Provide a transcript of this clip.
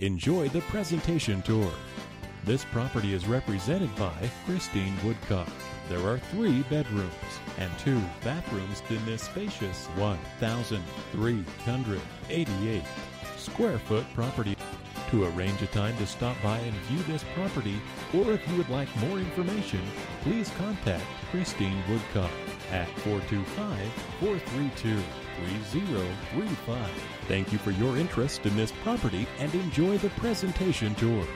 Enjoy the presentation tour. This property is represented by Christine Woodcock. There are three bedrooms and two bathrooms in this spacious 1,388 square foot property. To arrange a time to stop by and view this property, or if you would like more information, please contact Christine Woodcock at 425-432-3035. Thank you for your interest in this property and enjoy the presentation tour.